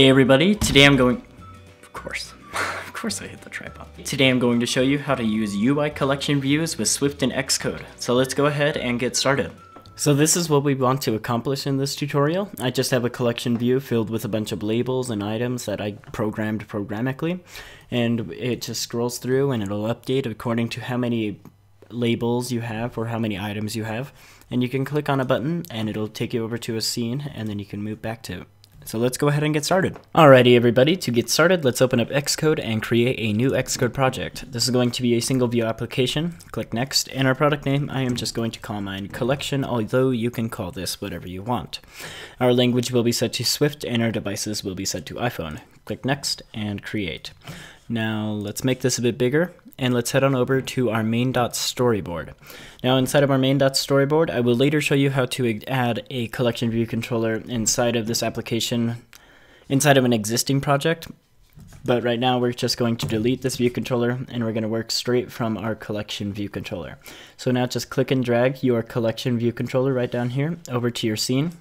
Hey everybody, today I'm going, of course, of course I hit the tripod. Today I'm going to show you how to use UI collection views with Swift and Xcode. So let's go ahead and get started. So this is what we want to accomplish in this tutorial. I just have a collection view filled with a bunch of labels and items that I programmed programmatically. And it just scrolls through and it'll update according to how many labels you have or how many items you have. And you can click on a button and it'll take you over to a scene and then you can move back to it. So let's go ahead and get started. Alrighty everybody, to get started, let's open up Xcode and create a new Xcode project. This is going to be a single view application. Click next, and our product name, I am just going to call mine collection, although you can call this whatever you want. Our language will be set to Swift and our devices will be set to iPhone. Click next and create. Now let's make this a bit bigger and let's head on over to our main.storyboard. Now inside of our main.storyboard, I will later show you how to add a collection view controller inside of this application, inside of an existing project. But right now we're just going to delete this view controller and we're going to work straight from our collection view controller. So now just click and drag your collection view controller right down here over to your scene.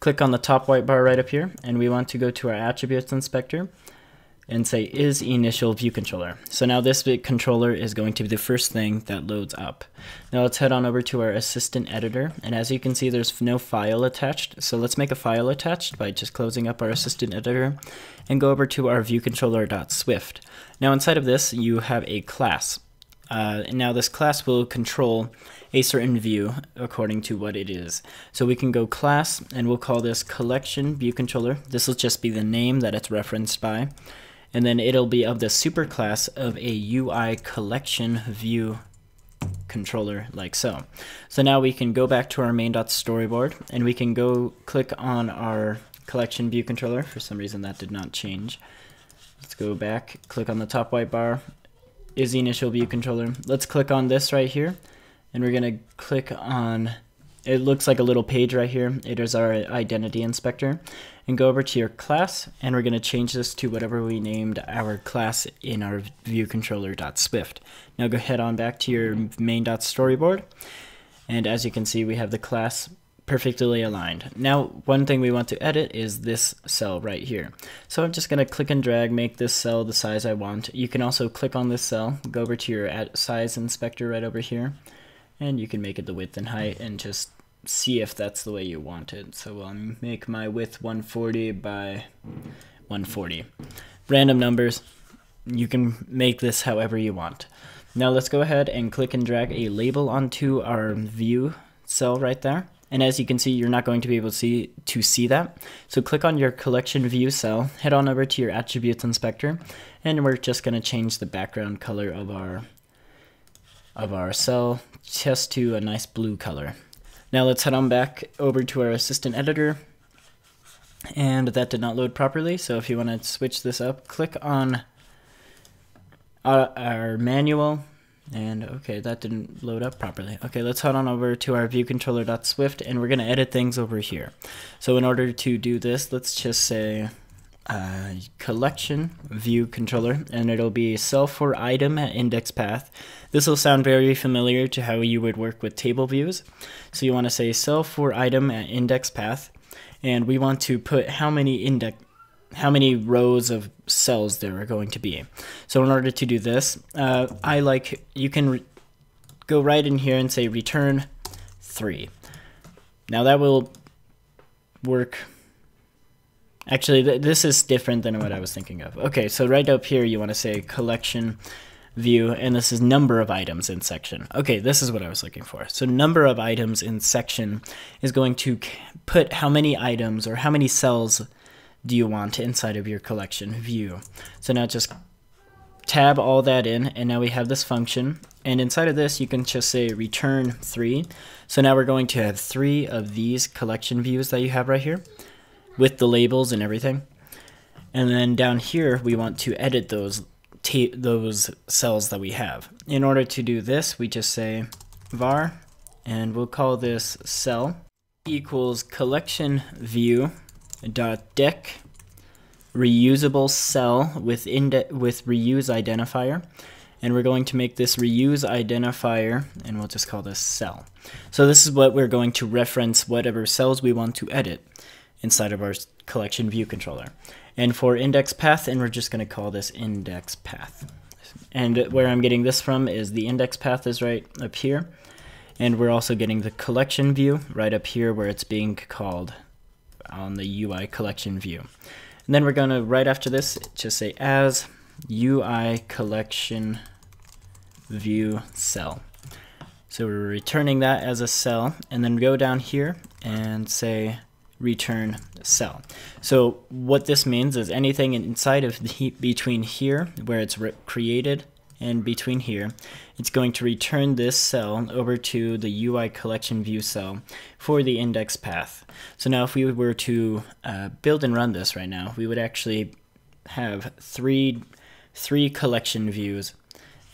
Click on the top white bar right up here and we want to go to our attributes inspector and say is initial view controller. So now this controller is going to be the first thing that loads up. Now let's head on over to our assistant editor and as you can see there's no file attached so let's make a file attached by just closing up our assistant editor and go over to our view controller.swift. Now inside of this you have a class. Uh, now this class will control a certain view according to what it is. So we can go class and we'll call this collection view controller. This will just be the name that it's referenced by and then it'll be of the superclass of a UI collection view controller like so. So now we can go back to our main.storyboard and we can go click on our collection view controller. For some reason that did not change. Let's go back, click on the top white bar, is the initial view controller. Let's click on this right here and we're gonna click on it looks like a little page right here. It is our identity inspector. And go over to your class, and we're going to change this to whatever we named our class in our viewcontroller.swift. Now go head on back to your main.storyboard, and as you can see, we have the class perfectly aligned. Now, one thing we want to edit is this cell right here. So I'm just going to click and drag, make this cell the size I want. You can also click on this cell, go over to your size inspector right over here, and you can make it the width and height and just see if that's the way you want it. So I'll make my width 140 by 140. Random numbers. You can make this however you want. Now let's go ahead and click and drag a label onto our view cell right there. And as you can see, you're not going to be able to see, to see that. So click on your collection view cell, head on over to your attributes inspector, and we're just going to change the background color of our of our cell just to a nice blue color. Now let's head on back over to our assistant editor. And that did not load properly, so if you want to switch this up, click on our, our manual. And okay, that didn't load up properly. Okay, let's head on over to our viewcontroller.swift and we're going to edit things over here. So in order to do this, let's just say uh, collection view controller and it'll be cell for item at index path. This will sound very familiar to how you would work with table views. So you want to say cell for item at index path and we want to put how many index how many rows of cells there are going to be. So in order to do this, uh, I like you can go right in here and say return 3. Now that will work Actually, th this is different than what I was thinking of. Okay, so right up here you want to say collection view, and this is number of items in section. Okay, this is what I was looking for. So number of items in section is going to put how many items or how many cells do you want inside of your collection view. So now just tab all that in, and now we have this function. And inside of this, you can just say return 3. So now we're going to have three of these collection views that you have right here with the labels and everything. And then down here, we want to edit those those cells that we have. In order to do this, we just say var, and we'll call this cell equals collection view dot dec reusable cell with with reuse identifier and we're going to make this reuse identifier and we'll just call this cell so this is what we're going to reference whatever cells we want to edit inside of our collection view controller. And for index path, and we're just going to call this index path. And where I'm getting this from is the index path is right up here. And we're also getting the collection view right up here where it's being called on the UI collection view. And then we're going to, right after this, just say as UI collection view cell. So we're returning that as a cell and then go down here and say return cell. So what this means is anything inside of the, between here where it's created and between here, it's going to return this cell over to the UI collection view cell for the index path. So now if we were to uh, build and run this right now, we would actually have three, three collection views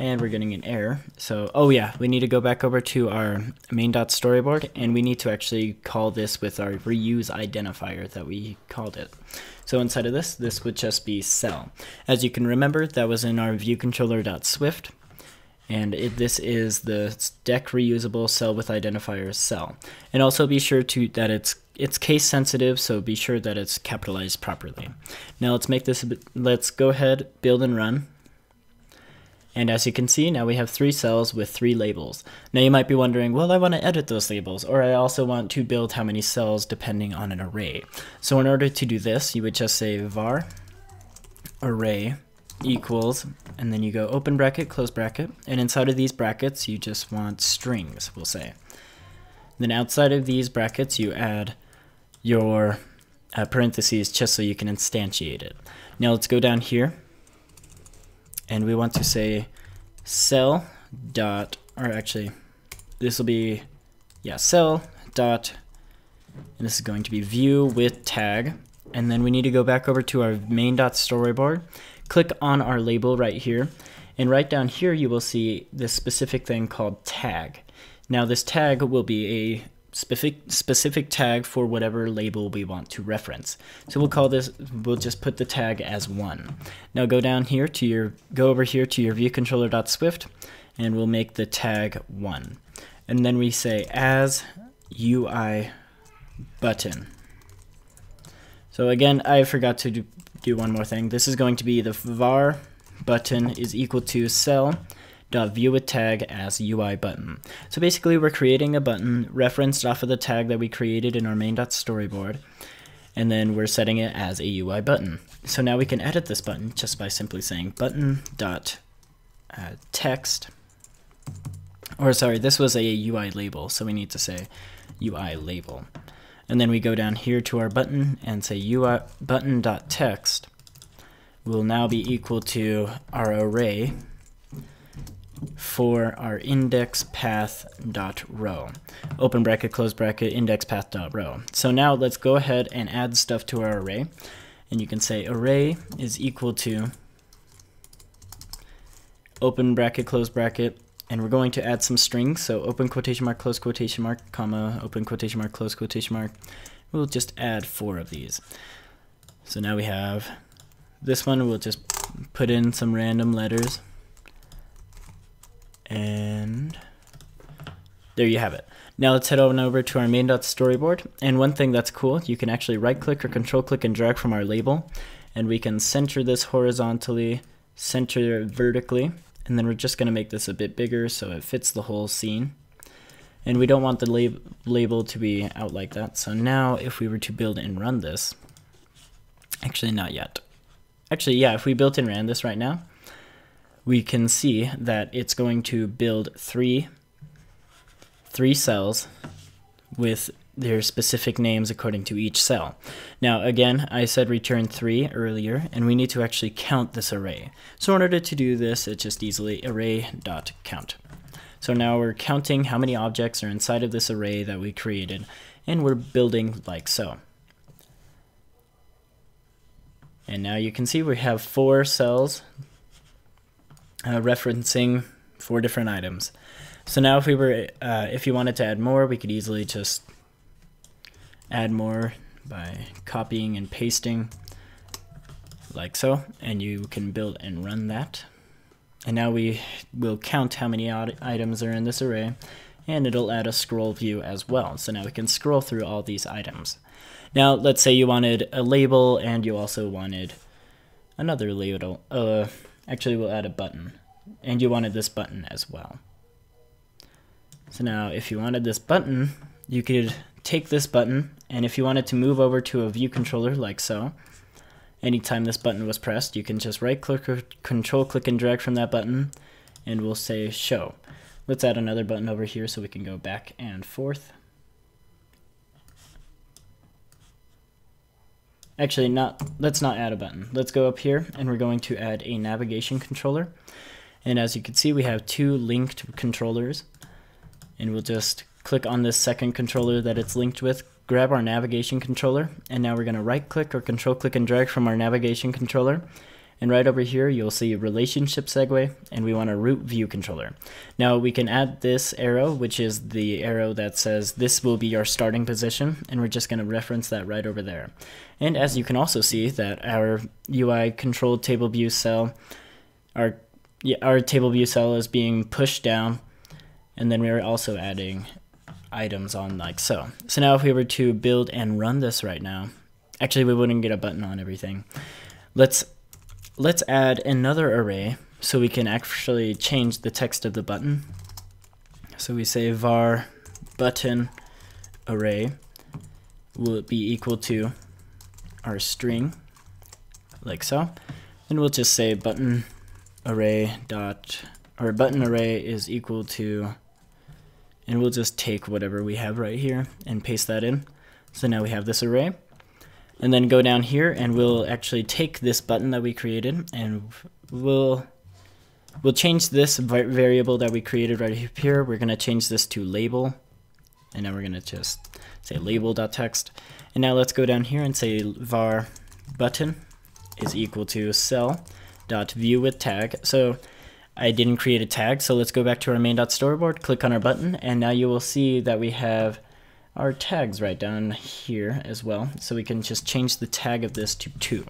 and we're getting an error. So, oh yeah, we need to go back over to our main.storyboard and we need to actually call this with our reuse identifier that we called it. So inside of this, this would just be cell. As you can remember, that was in our viewcontroller.swift and it, this is the deck reusable cell with identifier cell. And also be sure to that it's it's case sensitive, so be sure that it's capitalized properly. Now let's make this, bit, let's go ahead, build and run. And as you can see, now we have three cells with three labels. Now you might be wondering, well, I want to edit those labels, or I also want to build how many cells depending on an array. So in order to do this, you would just say var array equals, and then you go open bracket, close bracket, and inside of these brackets, you just want strings, we'll say. Then outside of these brackets, you add your uh, parentheses just so you can instantiate it. Now let's go down here and we want to say cell dot, or actually, this will be, yeah, cell dot, and this is going to be view with tag, and then we need to go back over to our main dot storyboard, click on our label right here, and right down here you will see this specific thing called tag. Now this tag will be a specific specific tag for whatever label we want to reference. So we'll call this, we'll just put the tag as one. Now go down here to your, go over here to your viewcontroller.swift and we'll make the tag one. And then we say as UI button. So again, I forgot to do, do one more thing. This is going to be the var button is equal to cell view with tag as UI button. So basically we're creating a button referenced off of the tag that we created in our main.storyboard and then we're setting it as a UI button. So now we can edit this button just by simply saying button dot uh, text or sorry this was a UI label so we need to say UI label and then we go down here to our button and say UI button dot text will now be equal to our array for our index path dot row. Open bracket, close bracket, index path dot row. So now let's go ahead and add stuff to our array. And you can say array is equal to open bracket, close bracket, and we're going to add some strings. So open quotation mark, close quotation mark, comma, open quotation mark, close quotation mark. We'll just add four of these. So now we have this one, we'll just put in some random letters. There you have it. Now let's head on over to our main.storyboard. And one thing that's cool, you can actually right click or control click and drag from our label. And we can center this horizontally, center vertically. And then we're just going to make this a bit bigger so it fits the whole scene. And we don't want the lab label to be out like that. So now if we were to build and run this, actually not yet. Actually, yeah, if we built and ran this right now, we can see that it's going to build three, three cells with their specific names according to each cell. Now again, I said return 3 earlier, and we need to actually count this array. So in order to do this, it's just easily array.count. So now we're counting how many objects are inside of this array that we created, and we're building like so. And now you can see we have four cells uh, referencing four different items. So now if we were, uh, if you wanted to add more, we could easily just add more by copying and pasting like so, and you can build and run that. And now we will count how many items are in this array, and it'll add a scroll view as well. So now we can scroll through all these items. Now, let's say you wanted a label and you also wanted another label. Uh, actually, we'll add a button. And you wanted this button as well. So now, if you wanted this button, you could take this button, and if you wanted to move over to a view controller like so, anytime this button was pressed, you can just right click or control click and drag from that button, and we'll say show. Let's add another button over here so we can go back and forth. Actually, not. let's not add a button. Let's go up here and we're going to add a navigation controller. And as you can see, we have two linked controllers. And we'll just click on this second controller that it's linked with, grab our navigation controller, and now we're going to right click or control click and drag from our navigation controller and right over here, you'll see a relationship segue, and we want a root view controller. Now we can add this arrow, which is the arrow that says this will be our starting position, and we're just gonna reference that right over there. And as you can also see that our UI controlled table view cell, our, yeah, our table view cell is being pushed down, and then we're also adding items on like so. So now if we were to build and run this right now, actually we wouldn't get a button on everything. Let's let's add another array so we can actually change the text of the button. So we say var button array will be equal to our string like so. And we'll just say button array dot or button array is equal to and we'll just take whatever we have right here and paste that in. So now we have this array and then go down here and we'll actually take this button that we created and we'll we'll change this variable that we created right here. We're going to change this to label and now we're going to just say label.text and now let's go down here and say var button is equal to cell dot view with tag. So I didn't create a tag, so let's go back to our main.storyboard, click on our button, and now you will see that we have our tags right down here as well. So we can just change the tag of this to 2.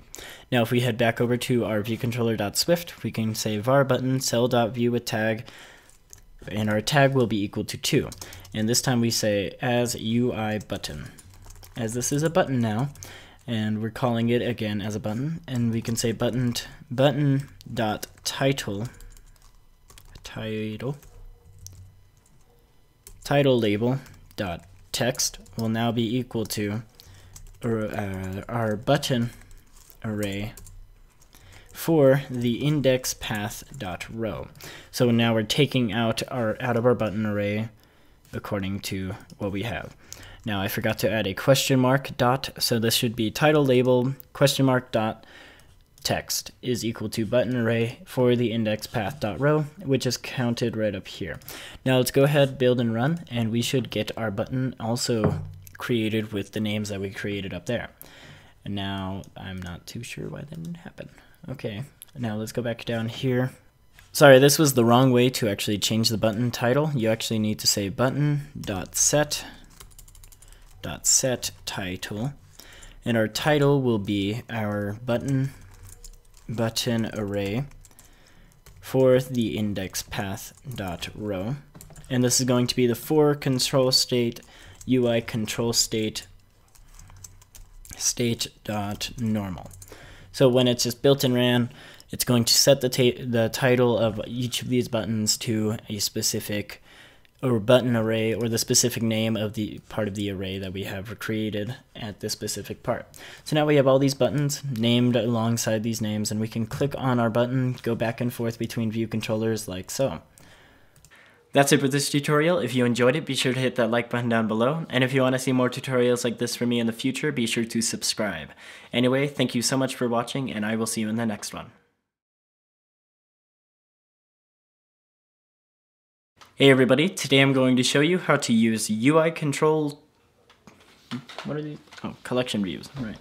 Now if we head back over to our viewcontroller.swift, we can say var button cell.view with tag, and our tag will be equal to 2. And this time we say as UI button. As this is a button now, and we're calling it again as a button, and we can say button button dot title title title label dot text will now be equal to uh, our button array for the index path dot row. So now we're taking out our out of our button array according to what we have. Now I forgot to add a question mark dot, so this should be title label question mark dot text is equal to button array for the index path dot row, which is counted right up here. Now let's go ahead, build and run, and we should get our button also created with the names that we created up there. And now I'm not too sure why that didn't happen. Okay, now let's go back down here. Sorry, this was the wrong way to actually change the button title. You actually need to say button dot set dot set title and our title will be our button button array for the index path dot row. And this is going to be the for control state UI control state state dot normal. So when it's just built in ran, it's going to set the, the title of each of these buttons to a specific or button array or the specific name of the part of the array that we have created at this specific part. So now we have all these buttons named alongside these names and we can click on our button, go back and forth between view controllers like so. That's it for this tutorial. If you enjoyed it, be sure to hit that like button down below. And if you want to see more tutorials like this from me in the future, be sure to subscribe. Anyway, thank you so much for watching and I will see you in the next one. Hey everybody, today I'm going to show you how to use UI control, what are these? Oh, collection views, right.